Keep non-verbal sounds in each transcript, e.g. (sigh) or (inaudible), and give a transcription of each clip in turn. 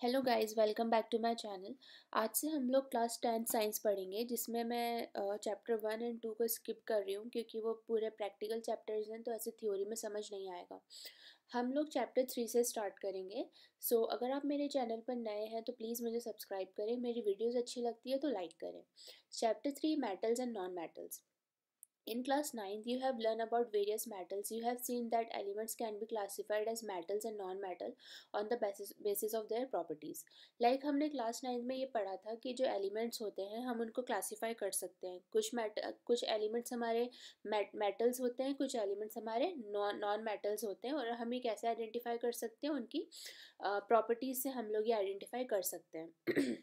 Hello guys welcome back to my channel आज से हम लोग क्लास टेंथ साइंस पढ़ेंगे जिसमें मैं चैप्टर वन एंड टू को स्किप कर रही हूँ क्योंकि वो पूरे प्रैक्टिकल चैप्टर्स हैं तो ऐसे थ्योरी में समझ नहीं आएगा। हम लोग चैप्टर थ्री से स्टार्ट करेंगे। सो so, अगर आप मेरे चैनल पर नए हैं तो प्लीज़ मुझे सब्सक्राइब करें। मेरी वीडियोज़ अच्छी लगती है तो लाइक करें। Chapter three metals and non metals In class 9th, you have learned about various metals. You have seen that elements can be classified as metals and non-metal on the basis basis of their properties. Like हमने class 9 में ये पढ़ा था कि जो elements होते हैं हम उनको classify कर सकते हैं कुछ met कुछ elements हमारे metals होते हैं कुछ elements हमारे non non metals होते हैं और हम ये कैसे identify कर सकते हैं उनकी properties से हम लोग ये identify कर सकते हैं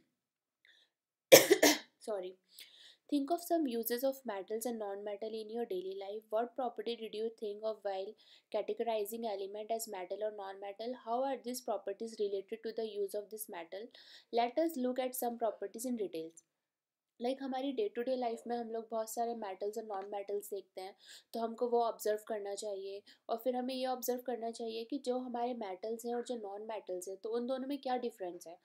sorry Think of some uses of metals and non-metal in your daily life. What property did you think of while categorizing element as metal or non-metal? How are these properties related to the use of this metal? Let us look at some properties in details. Like like हमारी day to day life में हम लोग बहुत सारे metals और non metals देखते हैं तो हमको वो ऑब्ज़र्व करना चाहिए और फिर हमें ये ऑब्ज़र्व करना चाहिए कि जो हमारे मेटल्स हैं और जो नॉन मेटल्स हैं तो उन दोनों में क्या डिफरेंस है?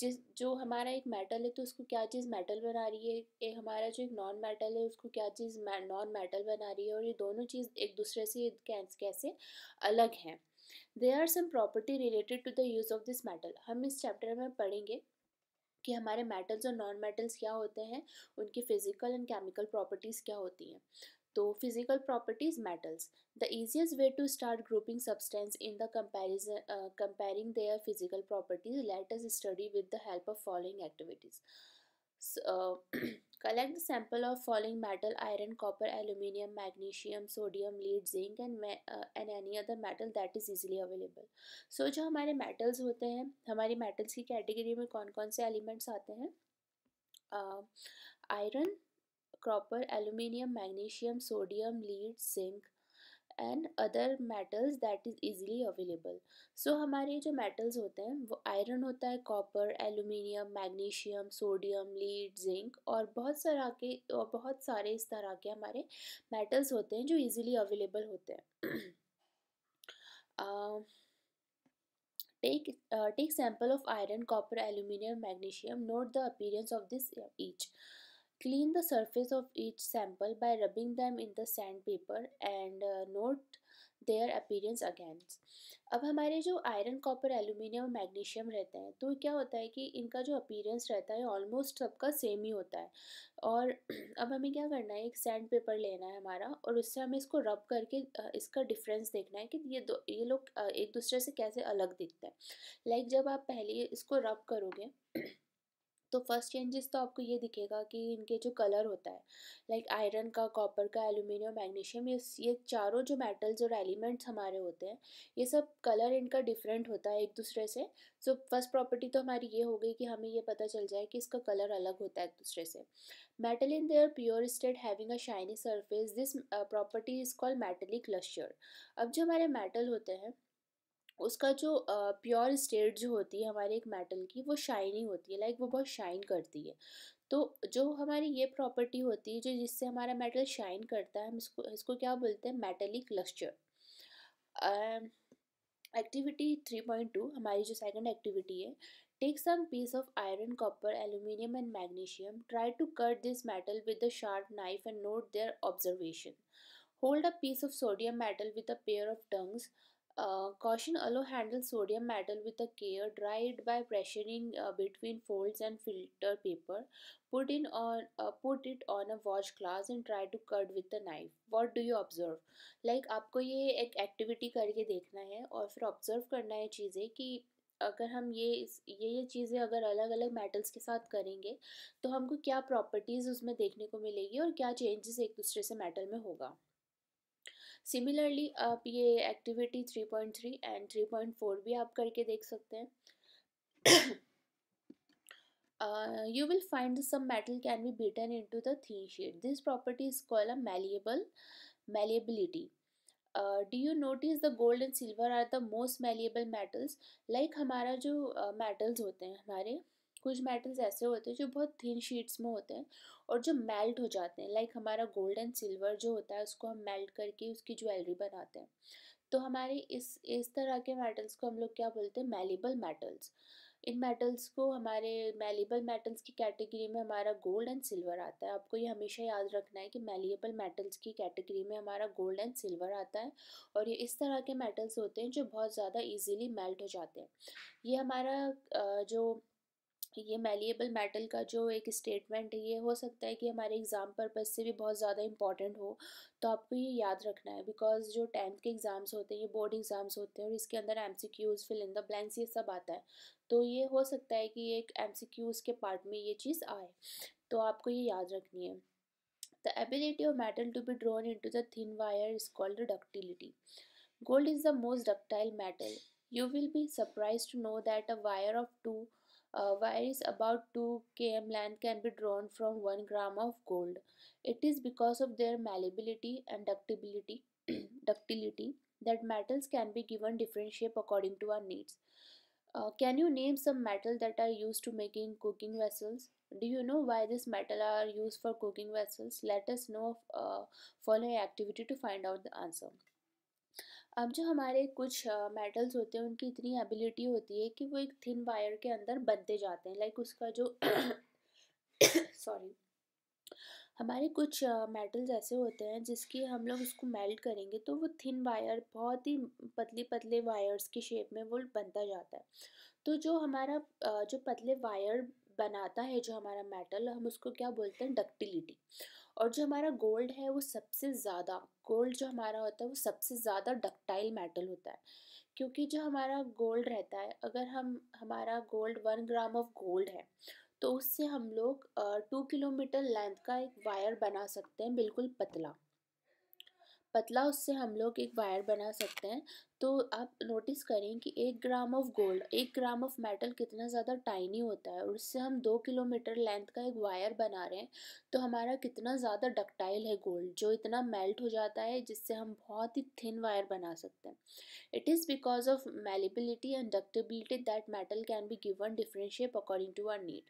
जिस, जो हमारा एक मेटल है तो उसको क्या चीज़ मेटल बना रही है? एक हमारा जो एक नॉन मेटल है, उसको क्या चीज़ नॉन मेटल बना रही है? और ये दोनों चीज़ एक दूसरे से कैसे अलग हैं? They are some property related to the use of this metal हम इस चैप्टर में पढ़ेंगे कि हमारे मेटल्स और नॉन मेटल्स क्या होते हैं, उनकी फ़िज़िकल एंड केमिकल प्रॉपर्टीज़ क्या होती हैं। तो physical properties metals the easiest way to start grouping substance in the comparison comparing their physical properties let us study with the help of following activities collect the sample of falling metal iron copper aluminium magnesium sodium lead zinc and uh, and any other metal that is easily available so जो हमारे metals होते हैं हमारी metals की category में कौन कौन से elements आते हैं iron copper aluminium magnesium sodium lead zinc and other metals that is easily available so हमारे जो मेटल्स होते हैं वो आयरन होता है copper aluminium magnesium sodium lead zinc और बहुत सारा के और बहुत सारे इस तरह के हमारे मेटल्स होते हैं जो इजीली अवेलेबल होते हैं। (clears throat) take uh, take sample of iron magnesium. Note the appearance of this each. Clean the surface of each sample by rubbing them in the sandpaper and uh, note their appearance again. अब हमारे जो iron copper aluminium और magnesium रहते हैं तो क्या होता है कि इनका जो अपीरेंस रहता है ऑलमोस्ट सबका सेम ही होता है और (clears throat) अब हमें क्या करना है एक सैंड पेपर लेना है हमारा और उससे हमें इसको रब करके इसका डिफरेंस देखना है कि ये दो ये लोग एक दूसरे से कैसे अलग दिखते हैं लाइक जब आप पहले इसको रब करोगे (clears throat) तो फ़र्स्ट चेंजेस तो आपको ये दिखेगा कि इनके जो कलर होता है लाइक आयरन का कॉपर का एल्यूमिनियम मैग्नीशियम ये ये चारों जो मेटल्स और एलिमेंट्स हमारे होते हैं, ये सब कलर इनका डिफरेंट होता है एक दूसरे से। सो फ़र्स्ट प्रॉपर्टी तो हमारी ये हो गई कि हमें ये पता चल जाए कि इसका कलर अलग होता है एक दूसरे से। Metal in their pure state having a shiny surface this property is called metallic lustre अब जो हमारे मेटल होते हैं उसका जो प्योर स्टेट जो होती है हमारे एक मेटल की, वो शाइनी होती है, लाइक वो बहुत शाइन करती है। तो जो हमारी ये प्रॉपर्टी होती है, जो जिससे हमारा मेटल शाइन करता है, हम इसको इसको क्या बोलते हैं? Metallic lustre activity three point two, हमारी जो सेकंड एक्टिविटी है take some piece of iron copper aluminium and magnesium try to cut this metal with a sharp knife and note their observation hold a piece of sodium metal with a pair of tongs Uh, caution allow handle sodium metal with a care. Dry it by pressuring uh, between folds and filter paper. Put in on uh, put it on a glass and try to cut with a knife. What do you observe? Like आपको ये एक activity करके देखना है और फिर observe करना है चीज़ें कि अगर हम ये ये ये चीज़ें अगर अलग अलग मेटल्स के साथ करेंगे तो हमको क्या प्रॉपर्टीज़ उसमें देखने को मिलेगी और क्या चेंजेस एक दूसरे से मेटल में होगा सिमिलरली आप ये एक्टिविटी 3.3 एंड 3.4 भी आप करके देख सकते हैं। You will find some metal can be beaten into the thin sheet this property is call a malleable malleability did you notice the gold and silver are the most malleable metals like हमारा जो metals uh, होते हैं हमारे कुछ metals ऐसे होते हैं जो बहुत थिन शीट्स में होते हैं और जो मेल्ट हो जाते हैं। लाइक हमारा गोल्ड एंड सिल्वर जो होता है, उसको हम मेल्ट करके उसकी ज्वेलरी बनाते हैं। तो हमारे इस इस तरह के मेटल्स को हम लोग क्या बोलते हैं? मेलेबल मेटल्स इन मेटल्स को हमारे मेलेबल मेटल्स की कैटेगरी में हमारा गोल्ड एंड सिल्वर आता है। आपको ये हमेशा याद रखना है कि मेलेबल मेटल्स की कैटेगरी में हमारा गोल्ड एंड सिल्वर आता है और ये इस तरह के मेटल्स होते हैं जो बहुत ज़्यादा ईजीली मेल्ट हो जाते हैं। ये हमारा जो ये मेलिएबल मेटल का जो एक स्टेटमेंट है, ये हो सकता है कि हमारे एग्ज़ाम पर्पज़ से भी बहुत ज़्यादा इंपॉर्टेंट हो। तो आपको ये याद रखना है बिकॉज़ जो टेंथ के एग्ज़ाम्स होते हैं, ये बोर्ड एग्ज़ाम्स होते हैं और इसके अंदर M C Qs fill in the blanks ये सब आता है। तो ये हो सकता है कि एक एम सी क्यूज़ के पार्ट में ये चीज़ आए। तो आपको ये याद रखनी है। The ability of metal to be drawn in to the thin wire is called ductility gold is the most ductile metal You will be surprised to know that a wire of 2 uh, wires about 2 km length can be drawn from 1 gram of gold. It is because of their malleability and ductility, (clears throat) ductility that metals can be given different shape according to our needs. Uh, can you name some metal that are used to making cooking vessels? Do you know why this metal are used for cooking vessels? Let us know uh, following activity to find out the answer. अब जो हमारे कुछ metals uh, होते हैं उनकी इतनी ability होती है कि वो एक थिन वायर के अंदर बनते जाते हैं। लाइक उसका जो (coughs) सॉरी हमारे कुछ मेटल्स ऐसे होते हैं जिसकी हम लोग उसको मेल्ट करेंगे तो वो थिन वायर बहुत ही पतली पतले वायर्स की शेप में वो बनता जाता है। तो जो हमारा जो पतले वायर बनाता है जो हमारा मेटल हम उसको क्या बोलते हैं? डक्टिलिटी और जो हमारा गोल्ड है, वो सबसे ज़्यादा गोल्ड जो हमारा होता है, वो सबसे ज़्यादा डक्टाइल मेटल होता है। क्योंकि जो हमारा गोल्ड रहता है, अगर हम, हमारा gold one gram of gold है तो उससे हम लोग टू किलोमीटर लेंथ का एक वायर बना सकते हैं, बिल्कुल पतला। पतला उससे हम लोग एक वायर बना सकते हैं तो आप नोटिस करें कि एक ग्राम ऑफ़ गोल्ड एक ग्राम ऑफ़ मेटल कितना ज़्यादा टाइनी होता है और उससे हम दो किलोमीटर लेंथ का एक वायर बना रहे हैं तो हमारा कितना ज़्यादा डक्टाइल है गोल्ड जो इतना मेल्ट हो जाता है जिससे हम बहुत ही थिन वायर बना सकते हैं। It is because of malleability and ductility that metal can be given different shape according to our need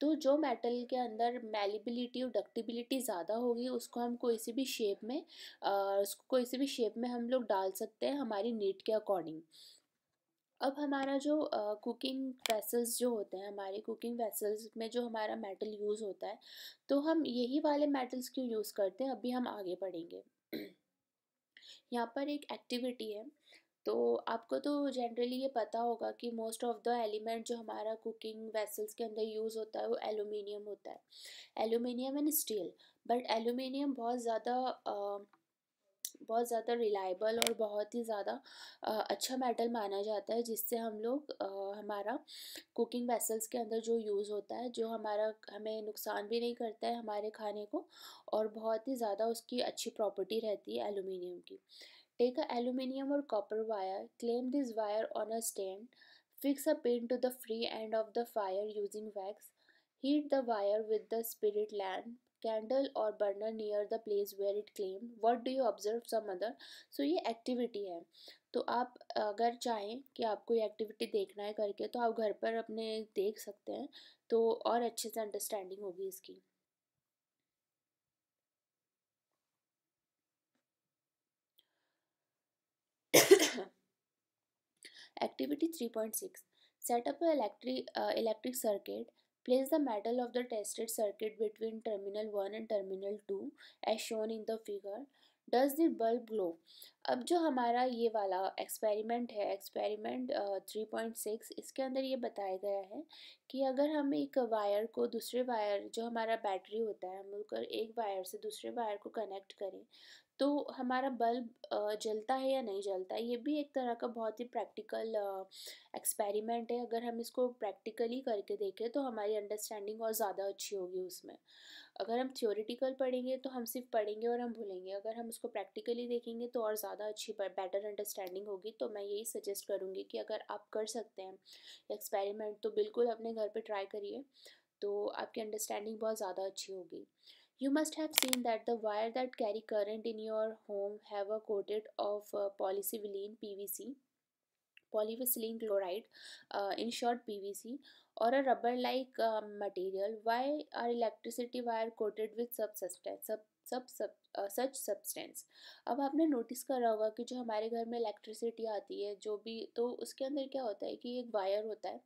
तो जो मेटल के अंदर मेलिबिलिटी और डक्टिबिलिटी ज़्यादा होगी उसको हम कोई सी भी शेप में आ, उसको कोई सी भी शेप में हम लोग डाल सकते हैं हमारी नीड के अकॉर्डिंग। अब हमारा जो कुकिंग वेसल्स जो होते हैं, हमारे कुकिंग वेसल्स में जो हमारा मेटल यूज़ होता है तो हम यही वाले मेटल्स क्यों यूज़ करते हैं, अभी हम आगे बढ़ेंगे। यहाँ पर एक एक्टिविटी है तो आपको तो जनरली ये पता होगा कि मोस्ट ऑफ़ द एलिमेंट जो हमारा कुकिंग वेसल्स के अंदर यूज़ होता है, वो एलुमिनियम होता है। Aluminium and steel but aluminium बहुत ज़्यादा बहुत ज़्यादा रिलायबल और बहुत ही ज़्यादा अच्छा मेटल माना जाता है जिससे हम लोग हमारा कुकिंग वेसल्स के अंदर जो यूज़ होता है जो हमारा हमें नुकसान भी नहीं करता है हमारे खाने को और बहुत ही ज़्यादा उसकी अच्छी प्रॉपर्टी रहती है एलुमिनियम की। Take a aluminium or copper wire, clamp this wire on a stand, fix a pin to the free end of the fire using wax, heat the wire with the spirit lamp, candle और burner near the place where it claim what do you observe some other so ये activity है। तो आप अगर चाहें कि आपको ये एक्टिविटी देखना है करके तो आप घर पर अपने देख सकते हैं। तो और अच्छे से अंडरस्टैंडिंग होगी इसकी। Activity three point six setup electric circuit Place the metal of the tested circuit between terminal 1 and terminal 2 as shown in the figure. Does the bulb glow अब जो हमारा ये वाला एक्सपेरिमेंट है एक्सपेरिमेंट थ्री पॉइंट सिक्स इसके अंदर ये बताया गया है कि अगर हम एक वायर को दूसरे वायर जो हमारा बैटरी होता है, हम अगर एक वायर से दूसरे वायर को कनेक्ट करें तो हमारा बल्ब जलता है या नहीं जलता है, ये भी एक तरह का बहुत ही प्रैक्टिकल एक्सपेरिमेंट है। अगर हम इसको प्रैक्टिकली करके देखें तो हमारी अंडरस्टैंडिंग और ज़्यादा अच्छी होगी उसमें। अगर हम थ्योरेटिकल पढ़ेंगे तो हम सिर्फ़ पढ़ेंगे और हम भूलेंगे। अगर हम उसको प्रैक्टिकली देखेंगे तो और ज़्यादा अच्छी बेटर अंडरस्टैंडिंग होगी। तो मैं यही सजेस्ट करूँगी कि अगर आप कर सकते हैं एक्सपेरिमेंट तो बिल्कुल अपने घर पर ट्राई करिए तो आपकी अंडरस्टैंडिंग बहुत ज़्यादा अच्छी होगी। You must have seen that the wire that carry current in your home have a coated of uh, polysilicon PVC, polyvinyl chloride, uh, in short PVC, or a rubber-like uh, material. Why are electricity wire coated with such substance? Sub, सब सब सच substance अब आपने notice करा होगा कि जो हमारे घर में इलेक्ट्रिसिटी आती है जो भी तो उसके अंदर क्या होता है कि एक वायर होता है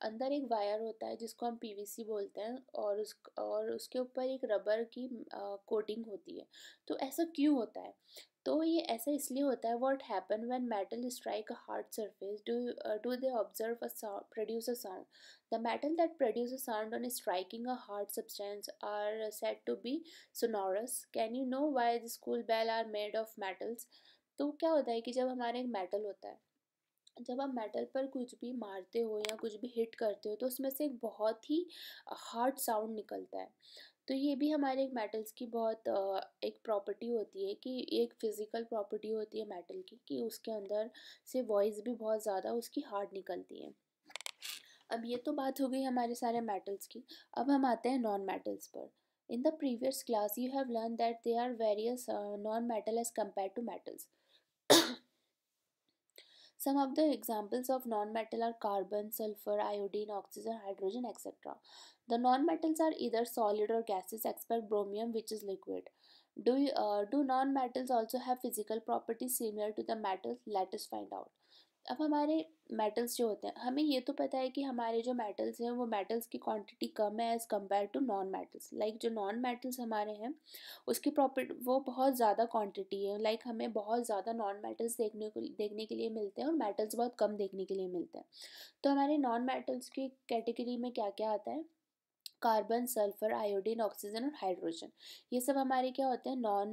अंदर एक वायर होता है, जिसको हम पीवीसी बोलते हैं और उस, और उसके ऊपर एक रबर की कोटिंग होती है। तो ऐसा क्यों होता है? तो ये ऐसा इसलिए होता है what happen when metal strike a hard surface do do they observe a produce a sound the metal that produce a sound on striking a hard substance are set to be sonorous can you know why the school bell are made of metals तो क्या होता है कि जब हमारे एक metal होता है जब आप मेटल पर कुछ भी मारते हो या कुछ भी हिट करते हो तो उसमें से एक बहुत ही हार्ड साउंड निकलता है। तो ये भी हमारे एक मेटल्स की बहुत एक प्रॉपर्टी होती है कि, एक फ़िज़िकल प्रॉपर्टी होती है मेटल की कि उसके अंदर से वॉइस भी बहुत ज़्यादा उसकी हार्ड निकलती है। अब ये तो बात हो गई हमारे सारे मेटल्स की। अब हम आते हैं नॉन मेटल्स पर। In the previous class you have learn that they are various non metal as compare to metals. Some of the examples of non-metal are carbon, sulfur, iodine, oxygen, hydrogen, etc. The non-metals are either solid or gases except bromium which is liquid. Do, uh, do non-metals also have physical properties similar to the metals? Let us find out. अब हमारे metals जो होते हैं, हमें ये तो पता है कि हमारे जो मेटल्स हैं, वो मेटल्स की क्वांटिटी कम है as compare to non metals like जो नॉन मेटल्स हमारे हैं, उसकी प्रॉपर्ट वो बहुत ज़्यादा क्वांटिटी है। लाइक like हमें बहुत ज़्यादा नॉन मेटल्स देखने को, देखने के लिए मिलते हैं और मेटल्स बहुत कम देखने के लिए मिलते हैं। तो हमारे नॉन मेटल्स की कैटेगरी में क्या क्या आता है? कार्बन सल्फ़र आयोडीन ऑक्सीजन और हाइड्रोजन ये सब हमारे क्या होते हैं? नॉन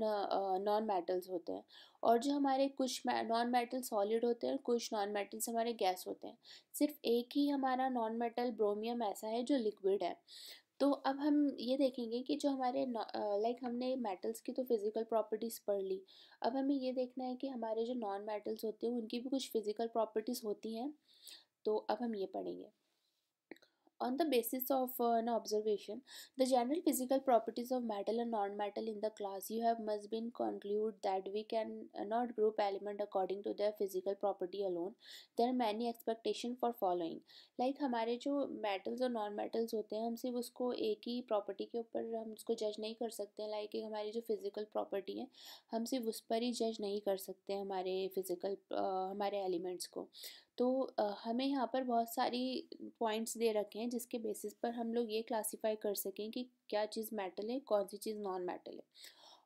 नॉन मेटल्स होते हैं. और जो हमारे कुछ नॉन मेटल सॉलिड होते हैं कुछ नॉन मेटल्स हमारे गैस होते हैं. सिर्फ़ एक ही हमारा नॉन मेटल ब्रोमियम ऐसा है जो लिक्विड है. तो अब हम ये देखेंगे कि जो हमारे लाइक हमने मेटल्स की तो फ़िज़िकल प्रॉपर्टीज़ पढ़ ली. अब हमें ये देखना है कि हमारे जो नॉन मेटल्स होते हैं, उनकी भी कुछ फ़िज़िकल प्रॉपर्टीज़ होती हैं. तो अब हम ये पढ़ेंगे. On the basis of uh, an observation, the general physical properties of metal and non-metal in the class you have must been conclude that we can uh, not group element according to their physical property alone. There are many expectation for following. Like हमारे जो metals और non-metals होते हैं हम सिर्फ़ उसको एक ही property के ऊपर हम उसको judge नहीं कर सकते हैं like हमारी जो physical property है हम सिर्फ़ उस पर ही judge नहीं कर सकते हमारे physical uh, हमारे elements को तो हमें यहाँ पर बहुत सारी पॉइंट्स दे रखे हैं जिसके बेसिस पर हम लोग ये क्लासीफाई कर सकें कि क्या चीज़ मेटल है, कौन सी चीज़ नॉन मेटल है।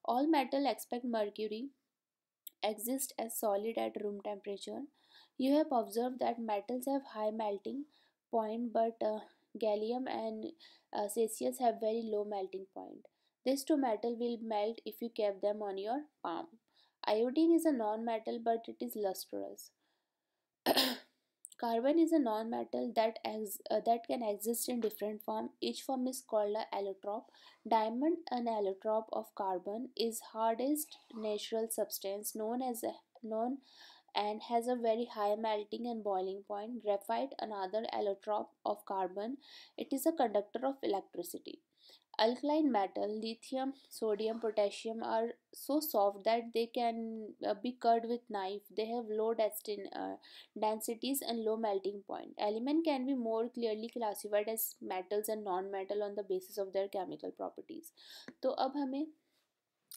All metal expect mercury exist as solid at room temperature. You have observe that metals have high melting point, but gallium and सेसियस have very low melting point. This two metal will melt if you kept them on your palm iodine is a non-metal but it is lustrous Carbon is a non-metal that, ex uh, that can exist in different form. Each form is called a allotrope. Diamond, an allotrope of carbon, is hardest natural substance known as a, known and has a very high melting and boiling point. Graphite, another allotrope of carbon, it is a conductor of electricity. Alkaline metal lithium sodium potassium are so soft that they can be cut with knife they have low density densities and low melting point element can be more clearly classified as metals and non metal on the basis of their chemical properties तो अब हमें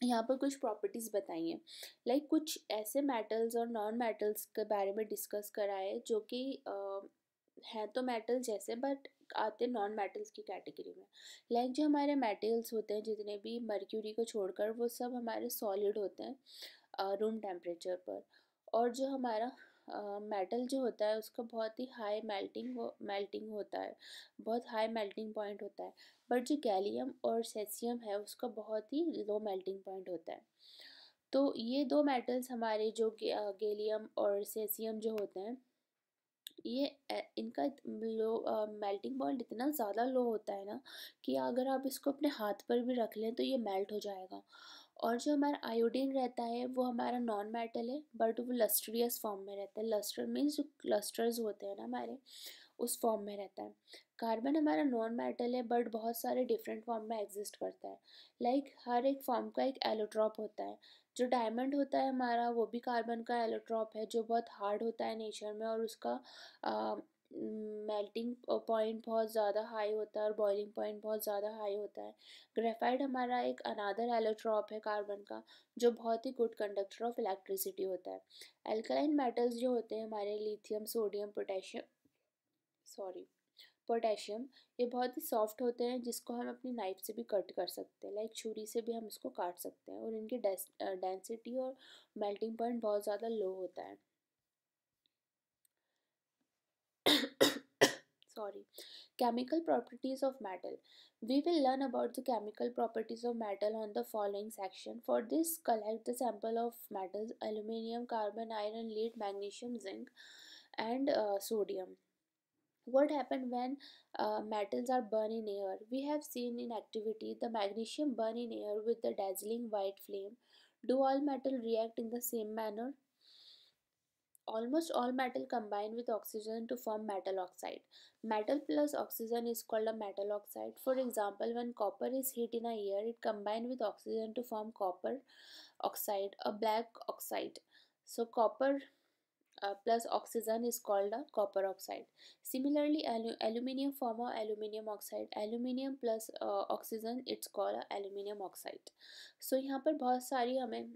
यहाँ पर कुछ properties बताइए। Like कुछ ऐसे metals और नॉन मेटल्स के बारे में डिस्कस कराए जो कि हैं तो मेटल जैसे बट आते नॉन मेटल्स की कैटेगरी में। लाइक जो हमारे मेटल्स होते हैं, जितने भी मर्क्यूरी को छोड़कर, वो सब हमारे सॉलिड होते हैं रूम टेम्परेचर पर। और जो हमारा मेटल जो होता है, उसका बहुत ही हाई मेल्टिंग मेल्टिंग होता है। बहुत हाई मेल्टिंग पॉइंट होता है। बट जो गैलियम और सेसियम है, उसका बहुत ही लो मेल्टिंग पॉइंट होता है। तो ये दो मेटल्स हमारे जो गैलियम और सेसियम जो होते हैं ये इनका लो मेल्टिंग पॉइंट इतना ज़्यादा लो होता है ना, कि अगर आप इसको अपने हाथ पर भी रख लें तो ये मेल्ट हो जाएगा। और जो हमारा आयोडीन रहता है, वो हमारा नॉन मेटल है बट वो लस्ट्रियस फॉर्म में रहता है। लस्टर मीन्स जो क्लस्टर्स होते हैं ना हमारे उस फॉर्म में रहता है। कार्बन हमारा नॉन मेटल है बट बहुत सारे डिफरेंट फॉर्म में एग्जिस्ट करता है। लाइक like, हर एक फॉर्म का एक एलोट्रॉप होता है। जो डायमंड होता है हमारा वो भी कार्बन का एलोट्रॉप है जो बहुत हार्ड होता है नेचर में और उसका मेल्टिंग पॉइंट बहुत ज़्यादा हाई होता है और बॉइलिंग पॉइंट बहुत ज़्यादा हाई होता है। ग्रेफाइड हमारा एक अनादर एलोट्रॉप है कार्बन का जो बहुत ही गुड कंडक्टर ऑफ़ इलेक्ट्रिसिटी होता है। एल्कलाइन मेटल्स जो होते हैं हमारे lithium sodium potassium sorry, potassium, ये बहुत ही सॉफ्ट होते हैं, जिसको हम अपनी नाइफ से भी कट कर सकते हैं, लाइक छुरी से भी हम इसको काट सकते हैं, और इनकी डेंसिटी और मेल्टिंग पॉइंट बहुत ज़्यादा लो होता है। Sorry, chemical properties of metal. We will learn about the chemical properties of metal on the following section. For this, collect the sample of metals, aluminium, carbon, iron, lead, magnesium, zinc, and sodium. What happened when uh, metals are burned in air we have seen in activity the magnesium burn in air with the dazzling white flame do all metal react in the same manner Almost all metal combine with oxygen to form metal oxide. Metal plus oxygen is called a metal oxide. For example, when copper is heat in a air, it combines with oxygen to form copper oxide, a black oxide. So copper plus oxygen is called a copper oxide similarly aluminium form of aluminium oxide aluminium plus oxygen it's called a aluminium oxide so यहाँ पर बहुत सारी हमें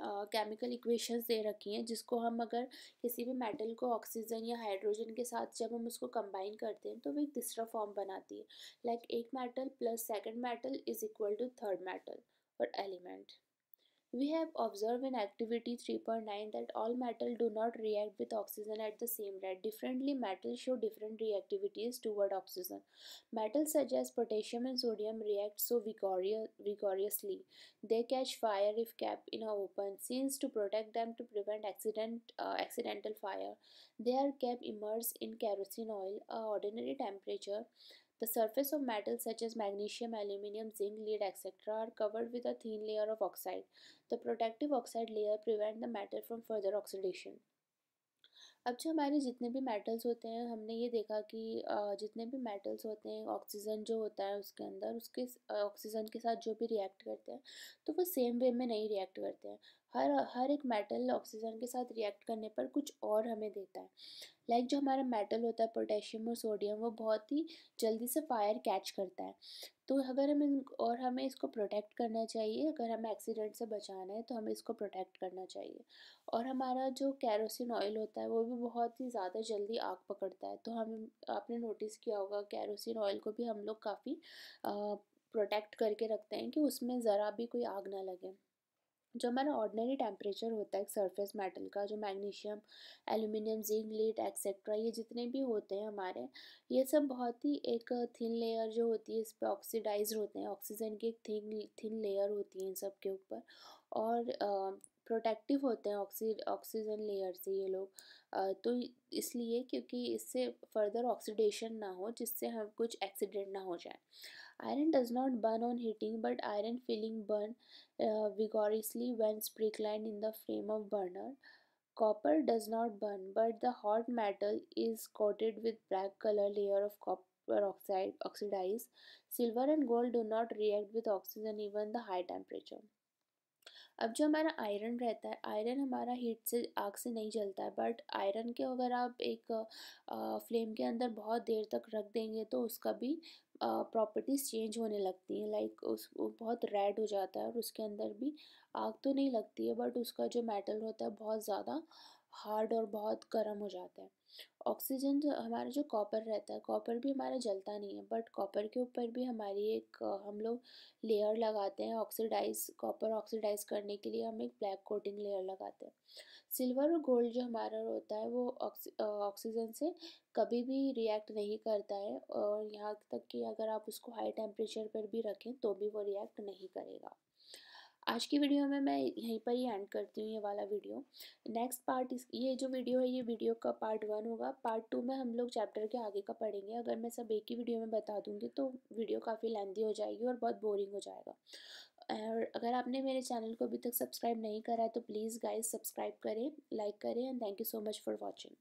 chemical uh, equations दे रखी हैं जिसको हम अगर किसी भी मेटल को ऑक्सीजन या हाइड्रोजन के साथ जब हम उसको कंबाइन करते हैं तो वो एक तीसरा फॉर्म बनाती है। लाइक like, एक metal plus second metal is equal to third metal और element We have observed in activity 3.9 that all metal do not react with oxygen at the same rate. Differently, metals show different reactivities toward oxygen. Metals such as potassium and sodium react so vigorously. They catch fire if kept in a open scenes to protect them to prevent accident, uh, accidental fire. They are kept immersed in kerosene oil, a ordinary temperature the surface of metals such as magnesium, aluminium, zinc, lead, etc. are covered with a thin layer of oxide. The protective oxide layer prevent the metal from further oxidation. अब जो हमारे जितने भी metals होते हैं, हमने ये देखा कि जितने भी मेटल्स होते हैं ऑक्सीजन जो होता है उसके अंदर, उसके ऑक्सीजन के साथ जो भी रिएक्ट करते हैं तो वो सेम वे में नहीं रिएक्ट करते हैं। हर हर एक मेटल ऑक्सीजन के साथ रिएक्ट करने पर कुछ और हमें देता है। लाइक like जो हमारा मेटल होता है पोटेशियम और सोडियम वो बहुत ही जल्दी से फायर कैच करता है। तो अगर हम और हमें इसको प्रोटेक्ट करना चाहिए, अगर हमें एक्सीडेंट से बचाना है तो हमें इसको प्रोटेक्ट करना चाहिए। और हमारा जो कैरोसिन ऑयल होता है, वो भी बहुत ही ज़्यादा जल्दी आग पकड़ता है। तो हम, आपने नोटिस किया होगा कैरोसिन ऑयल को भी हम लोग काफ़ी प्रोटेक्ट करके रखते हैं कि उसमें ज़रा भी कोई आग ना लगे। जो हमारा ऑर्डनरी टेम्परेचर होता है सरफेस मेटल का, जो magnesium aluminium zinc lead etcetera ये जितने भी होते हैं हमारे, ये सब बहुत ही एक थिन लेयर जो होती है, इस पर ऑक्सीडाइज होते हैं ऑक्सीजन की एक थिन थिन लेयर होती है इन सब के ऊपर और प्रोटेक्टिव होते हैं ऑक्सी ऑक्सीजन लेयर से ये लोग तो इसलिए क्योंकि इससे फर्दर ऑक्सीडेशन ना हो, जिससे हम कुछ एक्सीडेंट ना हो जाए। Iron does not burn on heating, but iron filling burn uh, vigorously when sprinkled in the flame of burner. Copper does not burn, but the hot metal is coated with black color layer of copper oxide oxidized. Silver and gold do not react with oxygen even the high temperature. अब जो हमारा iron रहता है iron हमारा heat से आग से नहीं जलता है बट आयरन के अगर आप एक आ, फ्लेम के अंदर बहुत देर तक रख देंगे तो उसका भी प्रॉपर्टीज़ चेंज होने लगती हैं लाइक उस बहुत रेड हो जाता है और उसके अंदर भी आग तो नहीं लगती है बट उसका जो मेटल होता है बहुत ज़्यादा हार्ड और बहुत गर्म हो जाता है। ऑक्सीजन जो हमारा जो कॉपर रहता है, कॉपर भी हमारा जलता नहीं है, बट कॉपर के ऊपर भी हमारी एक, हम लोग लेयर लगाते हैं ऑक्सीडाइज, कॉपर ऑक्सीडाइज करने के लिए हम एक ब्लैक कोटिंग लेयर लगाते हैं। सिल्वर और गोल्ड जो हमारा होता है वो ऑक्सीजन से कभी भी रिएक्ट नहीं करता है और यहाँ तक कि अगर आप उसको हाई टेम्परेचर पर भी रखें तो भी वो रिएक्ट नहीं करेगा। आज की वीडियो में मैं यहीं पर ही एंड करती हूँ ये वाला वीडियो। नेक्स्ट पार्ट इस, ये जो वीडियो है, ये वीडियो का पार्ट वन होगा। पार्ट टू में हम लोग चैप्टर के आगे का पढ़ेंगे। अगर मैं सब एक ही वीडियो में बता दूँगी तो वीडियो काफ़ी लेंदी हो जाएगी और बहुत बोरिंग हो जाएगा। और अगर आपने मेरे चैनल को अभी तक सब्सक्राइब नहीं करा है तो प्लीज़ गाइज़ सब्सक्राइब करें लाइक करें and thank you so much for watching